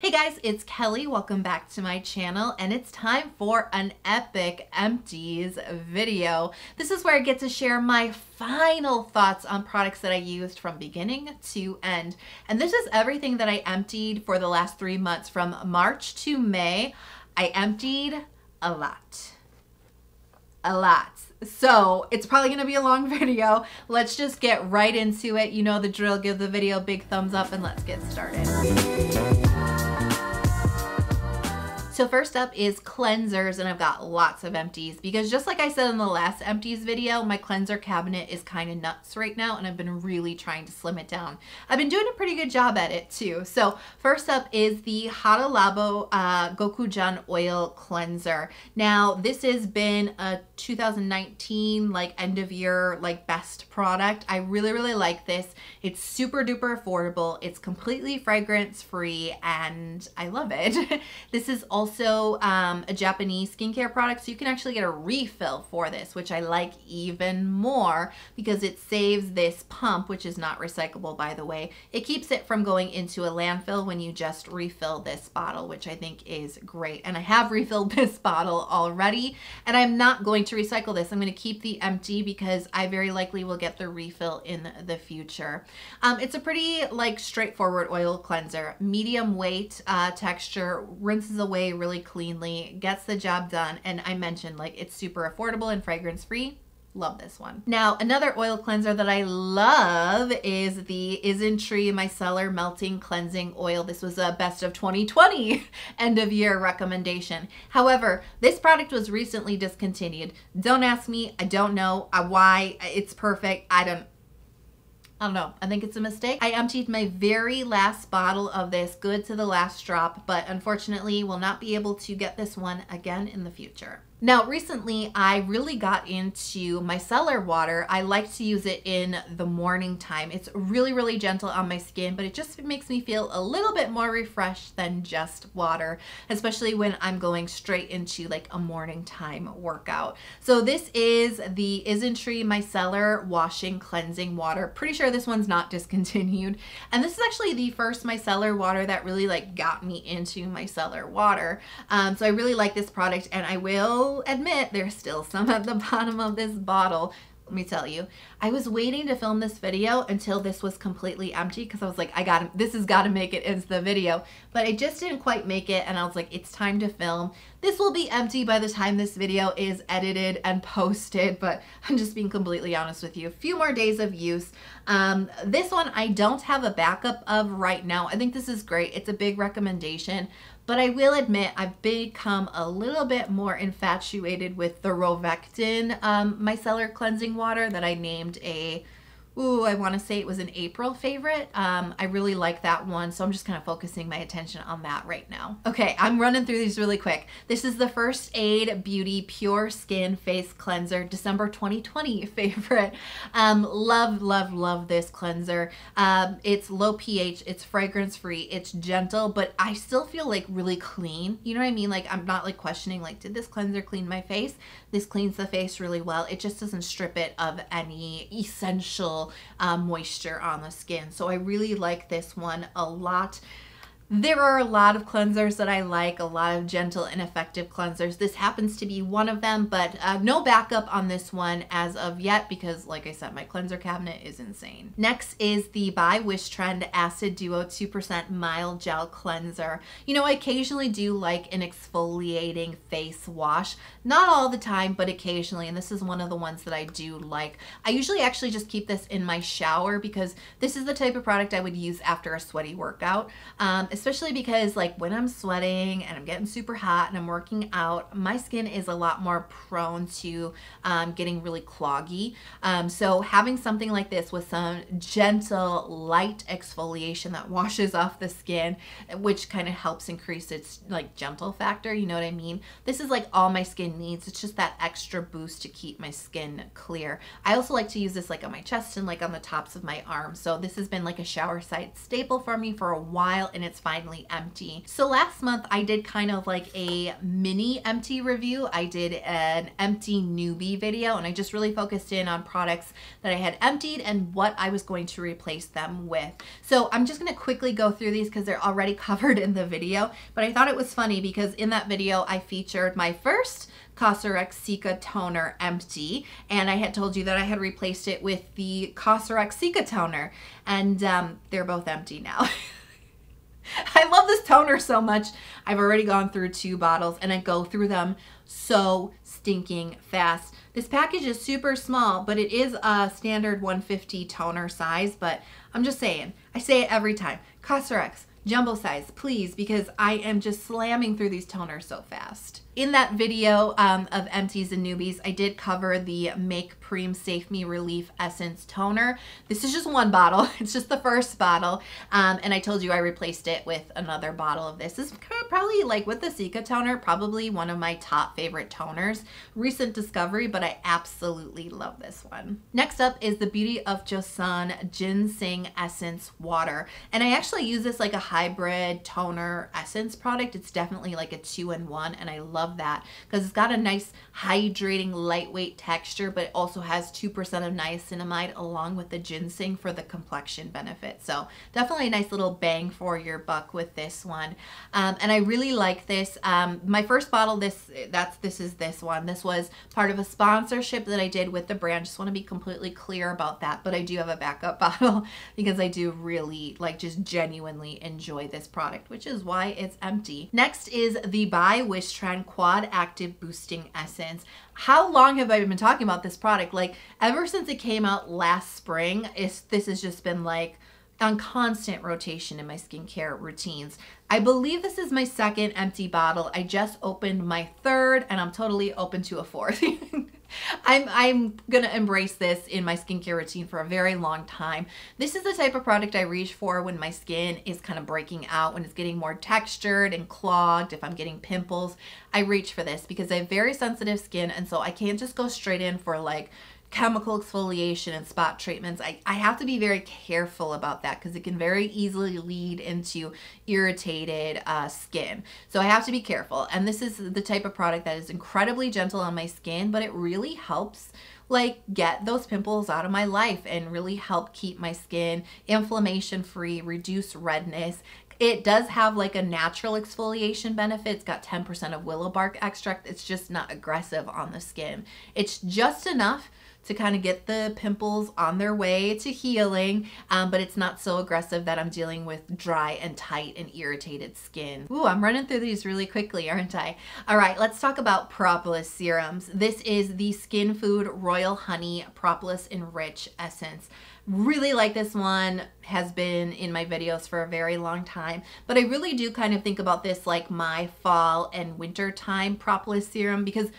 Hey guys, it's Kelly. Welcome back to my channel and it's time for an epic empties video. This is where I get to share my final thoughts on products that I used from beginning to end. And this is everything that I emptied for the last three months from March to May. I emptied a lot. A lot. So it's probably going to be a long video. Let's just get right into it. You know the drill. Give the video a big thumbs up and let's get started. So first up is cleansers and I've got lots of empties because just like I said in the last empties video, my cleanser cabinet is kind of nuts right now and I've been really trying to slim it down. I've been doing a pretty good job at it too. So first up is the Hada Labo uh, Gokujyun Oil Cleanser. Now this has been a 2019 like end of year like best product. I really really like this. It's super duper affordable. It's completely fragrance free and I love it. this is also also um, a Japanese skincare product, so you can actually get a refill for this, which I like even more because it saves this pump, which is not recyclable by the way. It keeps it from going into a landfill when you just refill this bottle, which I think is great. And I have refilled this bottle already, and I'm not going to recycle this. I'm going to keep the empty because I very likely will get the refill in the future. Um, it's a pretty like straightforward oil cleanser, medium weight uh, texture, rinses away really cleanly, gets the job done, and I mentioned like it's super affordable and fragrance free. Love this one. Now, another oil cleanser that I love is the Isn't Isntree Micellar Melting Cleansing Oil. This was a best of 2020 end of year recommendation. However, this product was recently discontinued. Don't ask me. I don't know uh, why. It's perfect. I don't I don't know. I think it's a mistake. I emptied my very last bottle of this good to the last drop, but unfortunately will not be able to get this one again in the future. Now, recently I really got into micellar water. I like to use it in the morning time. It's really, really gentle on my skin, but it just makes me feel a little bit more refreshed than just water, especially when I'm going straight into like a morning time workout. So this is the Isntree Micellar Washing Cleansing Water. Pretty sure this one's not discontinued. And this is actually the first micellar water that really like got me into micellar water. Um, so I really like this product and I will admit there's still some at the bottom of this bottle. Let me tell you, I was waiting to film this video until this was completely empty because I was like, I got this has got to make it into the video, but I just didn't quite make it. And I was like, it's time to film. This will be empty by the time this video is edited and posted, but I'm just being completely honest with you. A few more days of use. Um, this one I don't have a backup of right now. I think this is great. It's a big recommendation, but I will admit I've become a little bit more infatuated with the Rovectin um, micellar cleansing water that I named a Ooh, I want to say it was an April favorite. Um, I really like that one, so I'm just kind of focusing my attention on that right now. Okay, I'm running through these really quick. This is the First Aid Beauty Pure Skin Face Cleanser, December 2020 favorite. Um, love, love, love this cleanser. Um, it's low pH, it's fragrance free, it's gentle, but I still feel like really clean. You know what I mean? Like I'm not like questioning like, did this cleanser clean my face? This cleans the face really well. It just doesn't strip it of any essential uh, moisture on the skin. So I really like this one a lot. There are a lot of cleansers that I like, a lot of gentle and effective cleansers. This happens to be one of them, but uh, no backup on this one as of yet because, like I said, my cleanser cabinet is insane. Next is the by Wishtrend Acid Duo 2% Mild Gel Cleanser. You know, I occasionally do like an exfoliating face wash. Not all the time, but occasionally, and this is one of the ones that I do like. I usually actually just keep this in my shower because this is the type of product I would use after a sweaty workout. Um, especially because like when I'm sweating and I'm getting super hot and I'm working out, my skin is a lot more prone to um, getting really cloggy. Um, so having something like this with some gentle, light exfoliation that washes off the skin, which kind of helps increase its like gentle factor, you know what I mean? This is like all my skin needs. It's just that extra boost to keep my skin clear. I also like to use this like on my chest and like on the tops of my arms. So this has been like a shower site staple for me for a while and it's finally empty. So last month I did kind of like a mini empty review. I did an empty newbie video and I just really focused in on products that I had emptied and what I was going to replace them with. So I'm just gonna quickly go through these because they're already covered in the video, but I thought it was funny because in that video I featured my first Cosrx Cica toner empty and I had told you that I had replaced it with the Cosrx Cica toner and um, they're both empty now. I love this toner so much. I've already gone through two bottles and I go through them so stinking fast. This package is super small, but it is a standard 150 toner size, but I'm just saying, I say it every time. Cosrx, jumbo size, please, because I am just slamming through these toners so fast. In that video um, of empties and newbies, I did cover the Make P:rem Safe Me Relief Essence Toner. This is just one bottle. It's just the first bottle. Um, and I told you I replaced it with another bottle of this. This is probably like with the Cica toner, probably one of my top favorite toners. Recent discovery, but I absolutely love this one. Next up is the Beauty of Joseon Ginseng Essence Water. And I actually use this like a hybrid toner essence product. It's definitely like a two-in-one and I love that because it's got a nice hydrating lightweight texture but it also has 2% of niacinamide along with the ginseng for the complexion benefit. So definitely a nice little bang for your buck with this one. Um, and I really like this. Um, my first bottle, this that's this is this one. This was part of a sponsorship that I did with the brand. Just want to be completely clear about that. But I do have a backup bottle because I do really like just genuinely enjoy this product, which is why it's empty. Next is the by Wish Wishtrend Quad Active Boosting Essence. How long have I been talking about this product? Like ever since it came out last spring, it's, this has just been like on constant rotation in my skincare routines. I believe this is my second empty bottle. I just opened my third and I'm totally open to a fourth. I'm, I'm gonna embrace this in my skincare routine for a very long time. This is the type of product I reach for when my skin is kind of breaking out, when it's getting more textured and clogged, if I'm getting pimples. I reach for this because I have very sensitive skin and so I can't just go straight in for like chemical exfoliation and spot treatments, I, I have to be very careful about that because it can very easily lead into irritated uh, skin. So I have to be careful. And this is the type of product that is incredibly gentle on my skin, but it really helps like get those pimples out of my life and really help keep my skin inflammation free, reduce redness, it does have like a natural exfoliation benefit. It's got 10% of willow bark extract. It's just not aggressive on the skin. It's just enough to kind of get the pimples on their way to healing, um, but it's not so aggressive that I'm dealing with dry and tight and irritated skin. Ooh, I'm running through these really quickly, aren't I? All right, let's talk about propolis serums. This is the Skinfood Royal Honey Propolis Enrich Essence really like this one has been in my videos for a very long time but I really do kind of think about this like my fall and winter time propolis serum because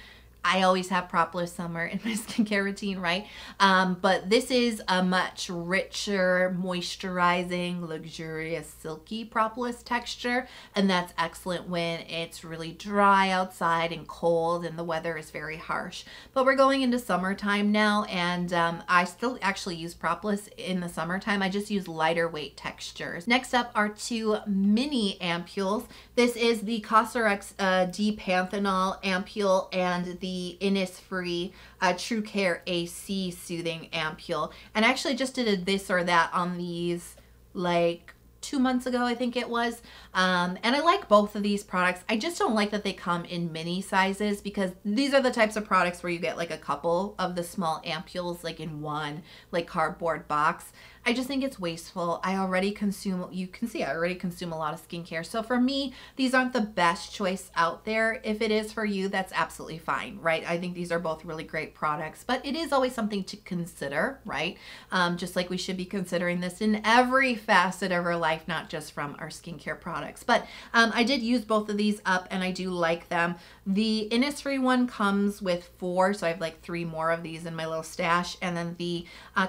I always have propolis summer in my skincare routine, right? Um, but this is a much richer, moisturizing, luxurious, silky propolis texture. And that's excellent when it's really dry outside and cold and the weather is very harsh. But we're going into summertime now and um, I still actually use propolis in the summertime. I just use lighter weight textures. Next up are two mini ampules. This is the Cosrx uh, D-Panthenol ampule and the the Innisfree uh, Truecare AC Soothing Ampule. And I actually just did a this or that on these like two months ago, I think it was. Um, and I like both of these products. I just don't like that they come in mini sizes because these are the types of products where you get like a couple of the small ampules like in one like cardboard box. I just think it's wasteful. I already consume, you can see I already consume a lot of skincare. So for me, these aren't the best choice out there. If it is for you, that's absolutely fine, right? I think these are both really great products, but it is always something to consider, right? Um, just like we should be considering this in every facet of our life, not just from our skincare products. But um, I did use both of these up and I do like them. The Innisfree one comes with four, so I have like three more of these in my little stash. And then the uh,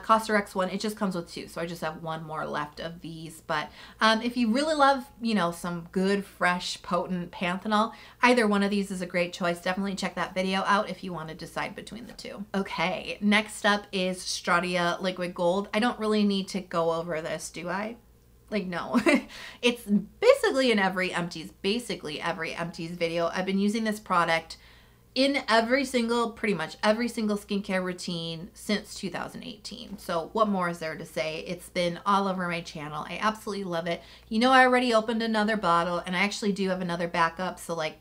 one, it just comes with two. So I just have one more left of these. But um, if you really love, you know, some good, fresh, potent panthenol, either one of these is a great choice. Definitely check that video out if you want to decide between the two. Okay, next up is Stratia Liquid Gold. I don't really need to go over this, do I? Like, no. it's basically in every empties, basically every empties video. I've been using this product in every single, pretty much every single skincare routine since 2018. So what more is there to say? It's been all over my channel. I absolutely love it. You know, I already opened another bottle and I actually do have another backup. So like,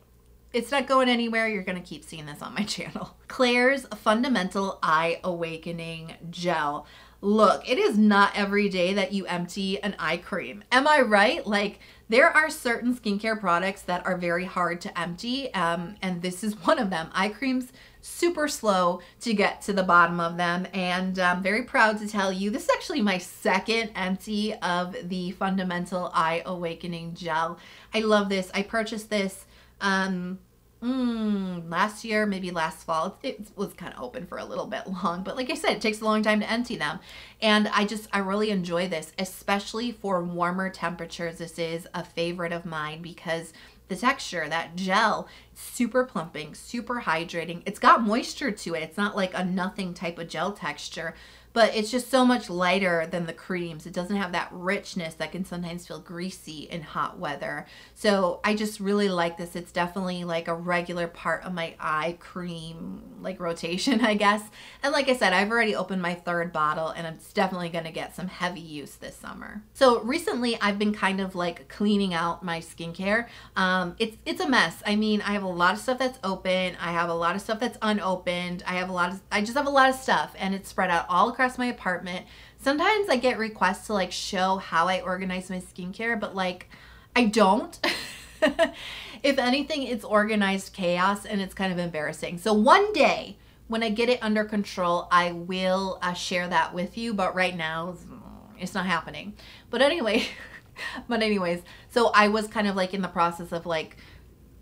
it's not going anywhere. You're going to keep seeing this on my channel. Klairs Fundamental Eye Awakening Gel. Look, it is not every day that you empty an eye cream. Am I right? Like, there are certain skincare products that are very hard to empty, um, and this is one of them. Eye creams, super slow to get to the bottom of them, and I'm very proud to tell you this is actually my second empty of the Fundamental Eye Awakening Gel. I love this. I purchased this um, mm, last year, maybe last fall. It, it was kind of open for a little bit long, but like I said, it takes a long time to empty them. And I just, I really enjoy this, especially for warmer temperatures. This is a favorite of mine because the texture, that gel, super plumping, super hydrating. It's got moisture to it. It's not like a nothing type of gel texture but it's just so much lighter than the creams. It doesn't have that richness that can sometimes feel greasy in hot weather. So I just really like this. It's definitely like a regular part of my eye cream like rotation, I guess. And like I said, I've already opened my third bottle and it's definitely going to get some heavy use this summer. So recently I've been kind of like cleaning out my skincare. Um, it's, it's a mess. I mean, I have a lot of stuff that's open. I have a lot of stuff that's unopened. I have a lot of, I just have a lot of stuff and it's spread out all across my apartment. Sometimes I get requests to like show how I organize my skincare, but like I don't. if anything, it's organized chaos and it's kind of embarrassing. So one day when I get it under control, I will uh, share that with you. But right now, it's not happening. But anyway, but anyways, so I was kind of like in the process of like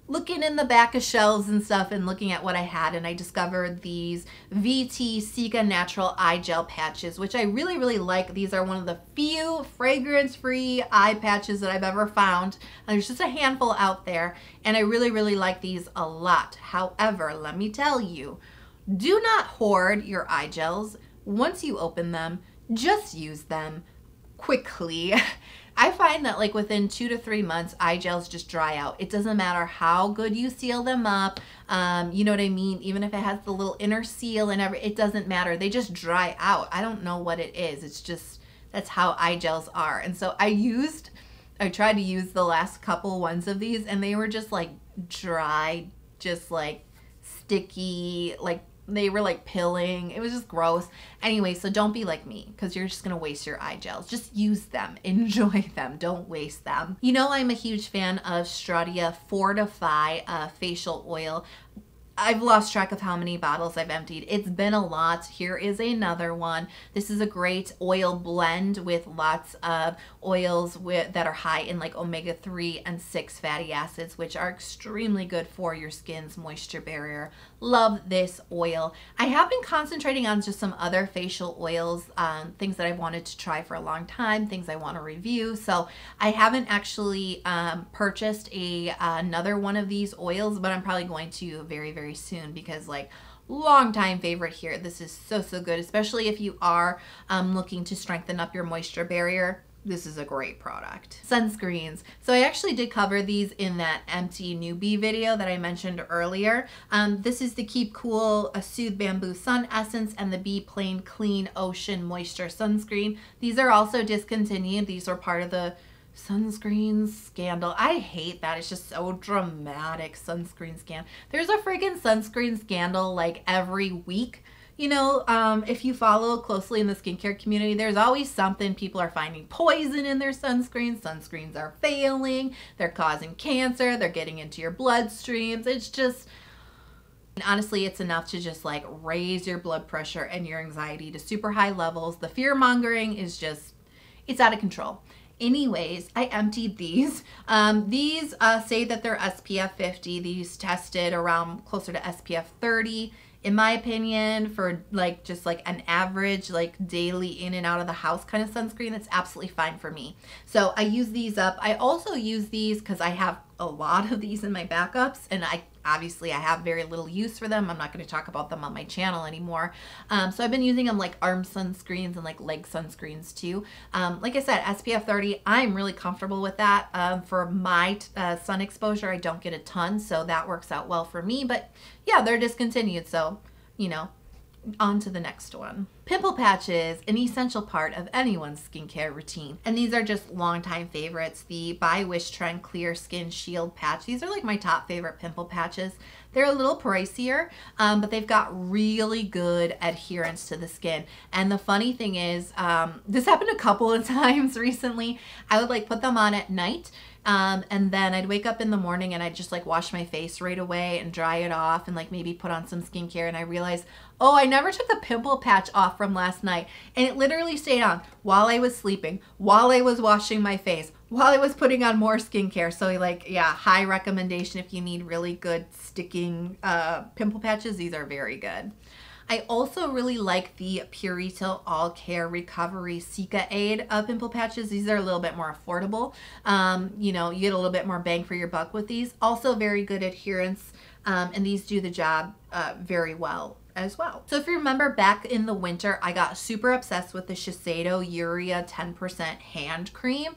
looking in the back of shelves and stuff and looking at what I had and I discovered these VT Cica Natural Eye Gel Patches, which I really, really like. These are one of the few fragrance-free eye patches that I've ever found. There's just a handful out there and I really, really like these a lot. However, let me tell you, do not hoard your eye gels. Once you open them, just use them quickly. I find that like within two to three months, eye gels just dry out. It doesn't matter how good you seal them up. Um, you know what I mean? Even if it has the little inner seal and every, it doesn't matter. They just dry out. I don't know what it is. It's just, that's how eye gels are. And so I used, I tried to use the last couple ones of these and they were just like dry, just like sticky, like they were like pilling. It was just gross. Anyway, so don't be like me because you're just to waste your eye gels. Just use them. Enjoy them. Don't waste them. You know I'm a huge fan of Stratia Fortify uh, facial oil. I've lost track of how many bottles I've emptied. It's been a lot. Here is another one. This is a great oil blend with lots of oils with, that are high in like omega-3 and 6 fatty acids, which are extremely good for your skin's moisture barrier. Love this oil. I have been concentrating on just some other facial oils, um, things that I've wanted to try for a long time, things I want to review. So I haven't actually um, purchased a uh, another one of these oils, but I'm probably going to very, very very soon because like long time favorite here. This is so, so good, especially if you are um, looking to strengthen up your moisture barrier. This is a great product. Sunscreens. So I actually did cover these in that empty newbie video that I mentioned earlier. Um, this is the Keep Cool a Soothe Bamboo Sun Essence and the Be Plain Clean Ocean Moisture Sunscreen. These are also discontinued. These are part of the sunscreen scandal. I hate that. It's just so dramatic. Sunscreen scandal. There's a freaking sunscreen scandal like every week. You know, um, if you follow closely in the skincare community, there's always something. People are finding poison in their sunscreens. Sunscreens are failing. They're causing cancer. They're getting into your bloodstreams. It's just, honestly, it's enough to just like raise your blood pressure and your anxiety to super high levels. The fear mongering is just, it's out of control. Anyways, I emptied these. Um, these uh, say that they're SPF 50. These tested around closer to SPF 30 in my opinion, for like just like an average, like daily in and out of the house kind of sunscreen, that's absolutely fine for me. So I use these up. I also use these because I have a lot of these in my backups and I obviously I have very little use for them. I'm not going to talk about them on my channel anymore. Um, so I've been using them like arm sunscreens and like leg sunscreens too. Um, like I said, SPF 30, I'm really comfortable with that. Um, for my uh, sun exposure, I don't get a ton, so that works out well for me. But yeah, they're discontinued, so you know, on to the next one. Pimple patches, an essential part of anyone's skincare routine. And these are just longtime favorites. The by Wishtrend Clear Skin Shield Patch. These are like my top favorite pimple patches. They're a little pricier, um, but they've got really good adherence to the skin. And the funny thing is, um, this happened a couple of times recently. I would like put them on at night um, and then I'd wake up in the morning and I'd just like wash my face right away and dry it off and like maybe put on some skincare. And I realized, oh, I never took the pimple patch off from last night. And it literally stayed on while I was sleeping, while I was washing my face, while I was putting on more skincare. So like, yeah, high recommendation if you need really good sticking uh, pimple patches. These are very good. I also really like the Purito All Care Recovery Cica Aid uh, pimple patches. These are a little bit more affordable. Um, you know, you get a little bit more bang for your buck with these. Also very good adherence, um, and these do the job uh, very well as well. So if you remember back in the winter, I got super obsessed with the Shiseido Urea 10% hand cream.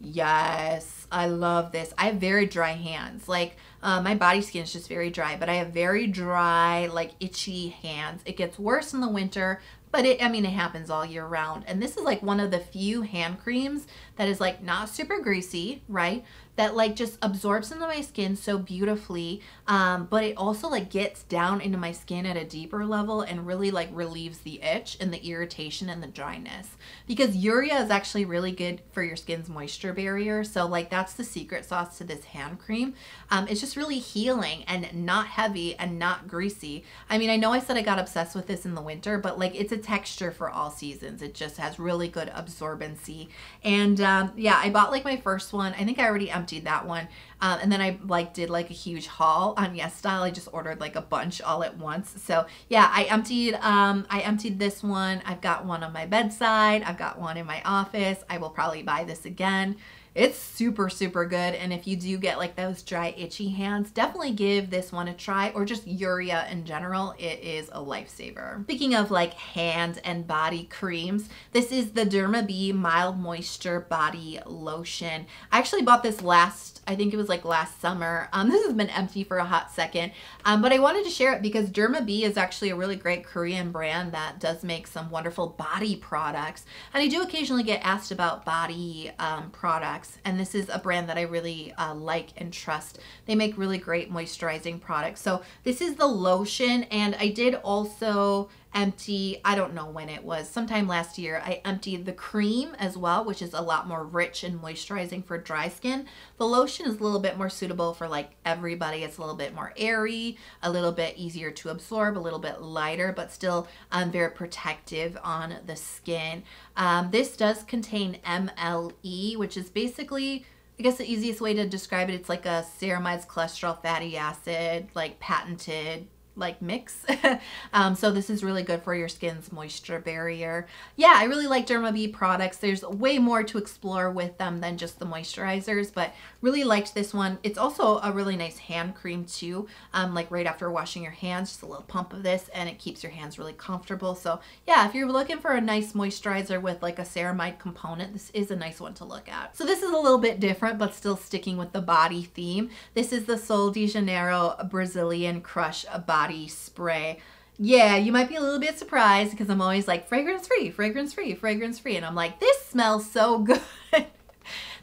Yes, I love this. I have very dry hands. Like uh, my body skin is just very dry, but I have very dry, like itchy hands. It gets worse in the winter, but it, I mean, it happens all year round. And this is like one of the few hand creams that is like not super greasy, right? That like just absorbs into my skin so beautifully um, but it also like gets down into my skin at a deeper level and really like relieves the itch and the irritation and the dryness. Because urea is actually really good for your skin's moisture barrier. So like that's the secret sauce to this hand cream. Um, it's just really healing and not heavy and not greasy. I mean I know I said I got obsessed with this in the winter but like it's a texture for all seasons. It just has really good absorbency. And um, yeah I bought like my first one. I think I already emptied that one. Um, and then I like did like a huge haul on Yesstyle. I just ordered like a bunch all at once. So yeah, I emptied, um, I emptied this one. I've got one on my bedside. I've got one in my office. I will probably buy this again. It's super, super good. And if you do get like those dry, itchy hands, definitely give this one a try or just Urea in general. It is a lifesaver. Speaking of like hand and body creams, this is the Derma B Mild Moisture Body Lotion. I actually bought this last, I think it was like last summer. Um, this has been empty for a hot second, um, but I wanted to share it because Derma B is actually a really great Korean brand that does make some wonderful body products. And I do occasionally get asked about body um, products and this is a brand that I really uh, like and trust. They make really great moisturizing products. So this is the lotion and I did also empty, I don't know when it was, sometime last year, I emptied the cream as well, which is a lot more rich and moisturizing for dry skin. The lotion is a little bit more suitable for like everybody. It's a little bit more airy, a little bit easier to absorb, a little bit lighter, but still um, very protective on the skin. Um, this does contain MLE, which is basically I guess the easiest way to describe it, it's like a ceramides cholesterol fatty acid, like patented like mix. um, so this is really good for your skin's moisture barrier. Yeah, I really like Derma B products. There's way more to explore with them than just the moisturizers, but really liked this one. It's also a really nice hand cream too. Um, like right after washing your hands, just a little pump of this and it keeps your hands really comfortable. So yeah, if you're looking for a nice moisturizer with like a ceramide component, this is a nice one to look at. So this is a little bit different, but still sticking with the body theme. This is the Sol de Janeiro Brazilian Crush Body body spray. Yeah, you might be a little bit surprised because I'm always like fragrance free, fragrance free, fragrance free. And I'm like, this smells so good.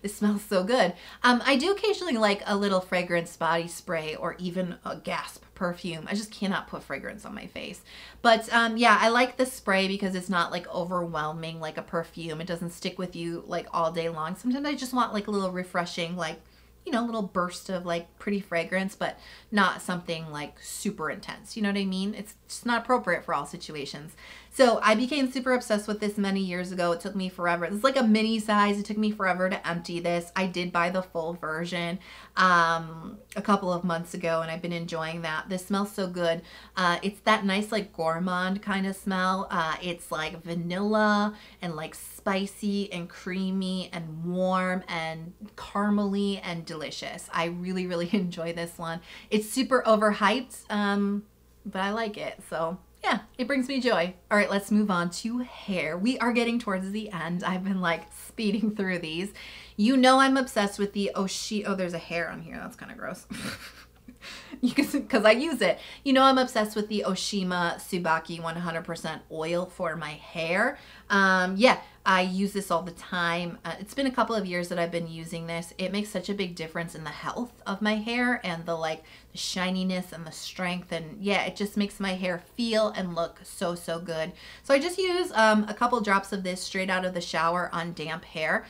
this smells so good. Um, I do occasionally like a little fragrance body spray or even a gasp perfume. I just cannot put fragrance on my face. But um, yeah, I like the spray because it's not like overwhelming like a perfume. It doesn't stick with you like all day long. Sometimes I just want like a little refreshing like you know, little burst of like pretty fragrance, but not something like super intense. You know what I mean? It's just not appropriate for all situations. So I became super obsessed with this many years ago. It took me forever. It's like a mini size. It took me forever to empty this. I did buy the full version um, a couple of months ago and I've been enjoying that. This smells so good. Uh, it's that nice like gourmand kind of smell. Uh, it's like vanilla and like spicy and creamy and warm and caramely and delicious. I really, really enjoy this one. It's super overhyped, um, but I like it. So yeah, it brings me joy. All right, let's move on to hair. We are getting towards the end. I've been like speeding through these. You know I'm obsessed with the Oshi. Oh, there's a hair on here. That's kind of gross. because I use it. You know I'm obsessed with the Oshima Tsubaki 100% oil for my hair. Um, yeah, I use this all the time. Uh, it's been a couple of years that I've been using this. It makes such a big difference in the health of my hair and the like the shininess and the strength and yeah, it just makes my hair feel and look so so good. So I just use um, a couple drops of this straight out of the shower on damp hair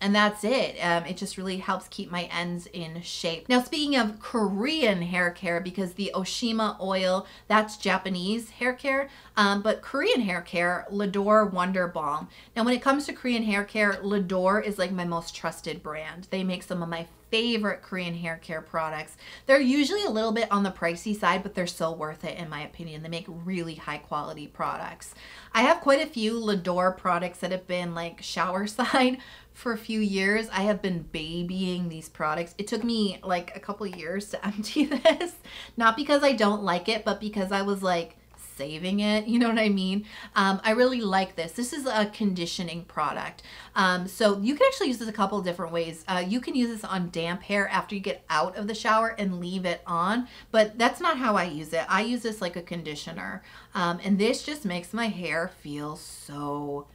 and that's it. Um, it just really helps keep my ends in shape. Now, speaking of Korean hair care, because the Oshima oil, that's Japanese hair care, um, but Korean hair care, Lador Wonder Balm. Now, when it comes to Korean hair care, Lador is like my most trusted brand. They make some of my favorite Korean hair care products. They're usually a little bit on the pricey side, but they're so worth it in my opinion. They make really high quality products. I have quite a few Lador products that have been like shower side for a few years. I have been babying these products. It took me like a couple years to empty this. Not because I don't like it, but because I was like, saving it. You know what I mean? Um, I really like this. This is a conditioning product. Um, so you can actually use this a couple different ways. Uh, you can use this on damp hair after you get out of the shower and leave it on, but that's not how I use it. I use this like a conditioner. Um, and this just makes my hair feel so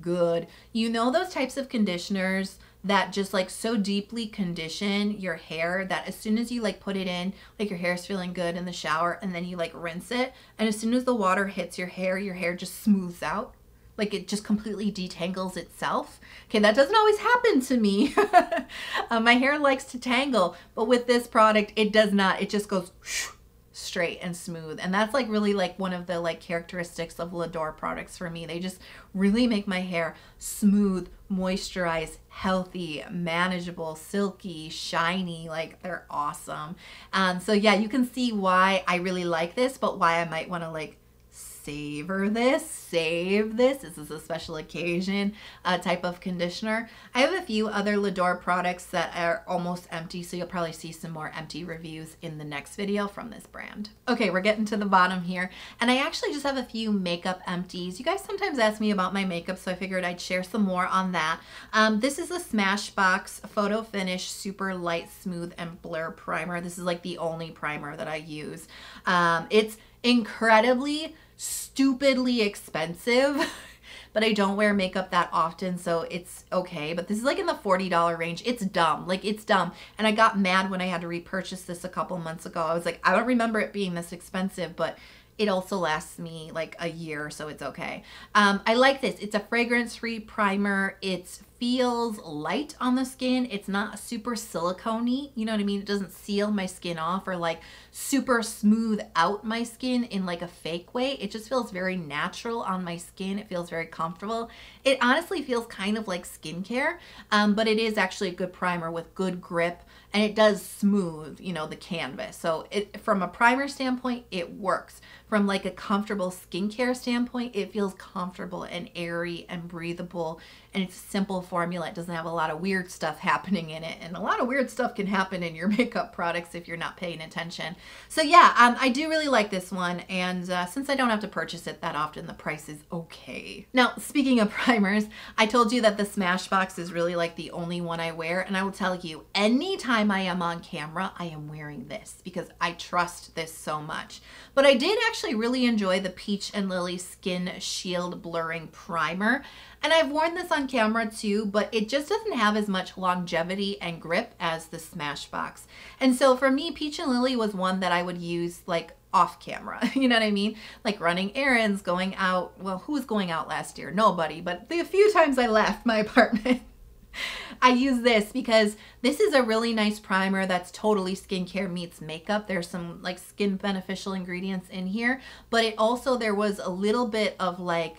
good. You know those types of conditioners that just like so deeply condition your hair that as soon as you like put it in, like your hair is feeling good in the shower and then you like rinse it and as soon as the water hits your hair, your hair just smooths out. Like it just completely detangles itself. Okay, that doesn't always happen to me. uh, my hair likes to tangle, but with this product, it does not. It just goes straight and smooth. And that's like really like one of the like characteristics of Lador products for me. They just really make my hair smooth moisturized healthy manageable silky shiny like they're awesome. Um so yeah you can see why I really like this but why I might want to like savor this, save this. This is a special occasion uh, type of conditioner. I have a few other Lador products that are almost empty, so you'll probably see some more empty reviews in the next video from this brand. Okay, we're getting to the bottom here, and I actually just have a few makeup empties. You guys sometimes ask me about my makeup, so I figured I'd share some more on that. Um, this is a Smashbox Photo Finish Super Light Smooth and Blur Primer. This is like the only primer that I use. Um, it's incredibly stupidly expensive. but I don't wear makeup that often, so it's okay. But this is like in the $40 range. It's dumb. Like, it's dumb. And I got mad when I had to repurchase this a couple months ago. I was like, I don't remember it being this expensive, but it also lasts me like a year, so it's okay. Um, I like this. It's a fragrance-free primer. It's feels light on the skin. It's not super silicone you know what I mean? It doesn't seal my skin off or like super smooth out my skin in like a fake way. It just feels very natural on my skin. It feels very comfortable. It honestly feels kind of like skincare, um, but it is actually a good primer with good grip and it does smooth, you know, the canvas. So it from a primer standpoint, it works. From like a comfortable skincare standpoint, it feels comfortable and airy and breathable and it's a simple formula. It doesn't have a lot of weird stuff happening in it. And a lot of weird stuff can happen in your makeup products if you're not paying attention. So yeah, um, I do really like this one. And uh, since I don't have to purchase it that often, the price is okay. Now, speaking of primers, I told you that the Smashbox is really like the only one I wear. And I will tell you, anytime I am on camera, I am wearing this because I trust this so much. But I did actually really enjoy the Peach and Lily Skin Shield Blurring Primer. And I've worn this on camera too, but it just doesn't have as much longevity and grip as the Smashbox. And so for me, Peach and Lily was one that I would use like off camera. You know what I mean? Like running errands, going out. Well, who was going out last year? Nobody. But the few times I left my apartment, I use this because this is a really nice primer that's totally skincare meets makeup. There's some like skin beneficial ingredients in here, but it also, there was a little bit of like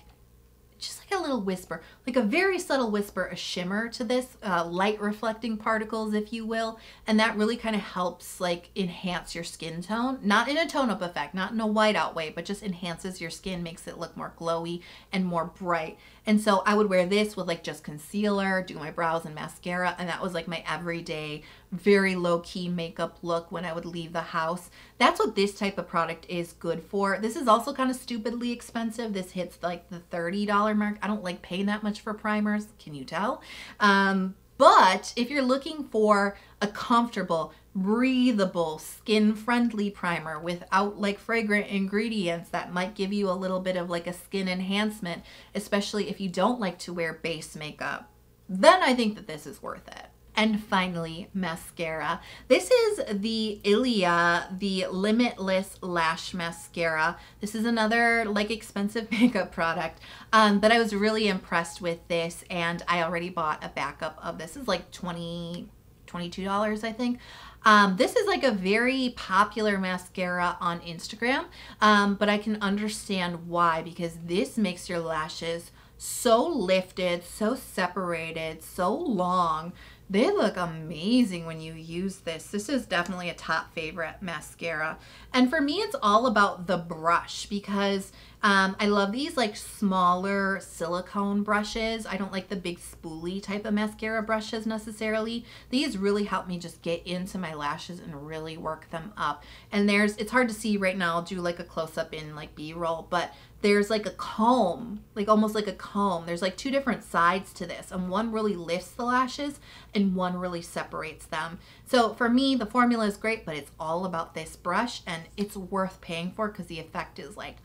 just like a little whisper, like a very subtle whisper, a shimmer to this, uh, light reflecting particles, if you will. And that really kind of helps like enhance your skin tone, not in a tone up effect, not in a whiteout way, but just enhances your skin, makes it look more glowy and more bright. And so I would wear this with like just concealer, do my brows and mascara. And that was like my everyday, very low key makeup look when I would leave the house. That's what this type of product is good for. This is also kind of stupidly expensive. This hits like the $30 mark. I don't like paying that much for primers. Can you tell? Um, but if you're looking for a comfortable, breathable, skin-friendly primer without like fragrant ingredients that might give you a little bit of like a skin enhancement, especially if you don't like to wear base makeup, then I think that this is worth it. And finally, mascara. This is the Ilia, the Limitless Lash Mascara. This is another like expensive makeup product, um, but I was really impressed with this and I already bought a backup of this. is like 20 $22, I think. Um, this is like a very popular mascara on Instagram, um, but I can understand why because this makes your lashes so lifted, so separated, so long they look amazing when you use this. This is definitely a top favorite mascara. And for me, it's all about the brush because um, I love these like smaller silicone brushes. I don't like the big spoolie type of mascara brushes necessarily. These really help me just get into my lashes and really work them up. And there's, it's hard to see right now, I'll do like a close up in like B-roll, but there's like a comb, like almost like a comb. There's like two different sides to this and one really lifts the lashes and one really separates them. So for me, the formula is great, but it's all about this brush and it's worth paying for because the effect is like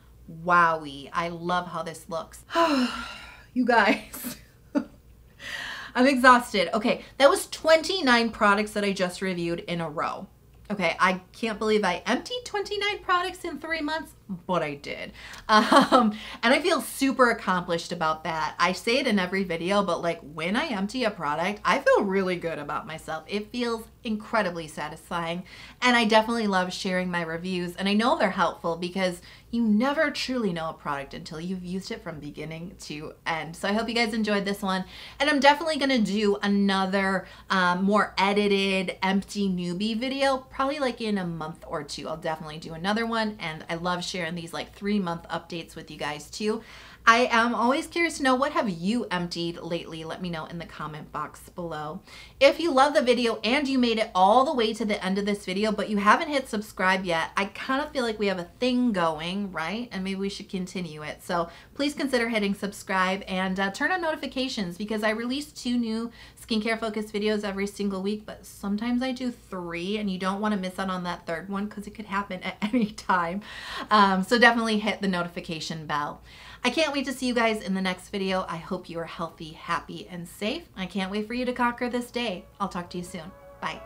wowie. I love how this looks. you guys. I'm exhausted. Okay, that was 29 products that I just reviewed in a row. Okay, I can't believe I emptied 29 products in three months, but I did. Um, and I feel super accomplished about that. I say it in every video, but like when I empty a product, I feel really good about myself. It feels incredibly satisfying. And I definitely love sharing my reviews. And I know they're helpful because you never truly know a product until you've used it from beginning to end. So I hope you guys enjoyed this one. And I'm definitely gonna do another um, more edited, empty newbie video, probably like in a month or two. I'll definitely do another one. And I love sharing these like three month updates with you guys too. I am always curious to know what have you emptied lately? Let me know in the comment box below. If you love the video and you made it all the way to the end of this video, but you haven't hit subscribe yet, I kind of feel like we have a thing going, right? And maybe we should continue it. So please consider hitting subscribe and uh, turn on notifications because I release two new skincare focused videos every single week, but sometimes I do three and you don't want to miss out on that third one because it could happen at any time. Um, so definitely hit the notification bell. I can't wait to see you guys in the next video. I hope you are healthy, happy, and safe. I can't wait for you to conquer this day. I'll talk to you soon. Bye.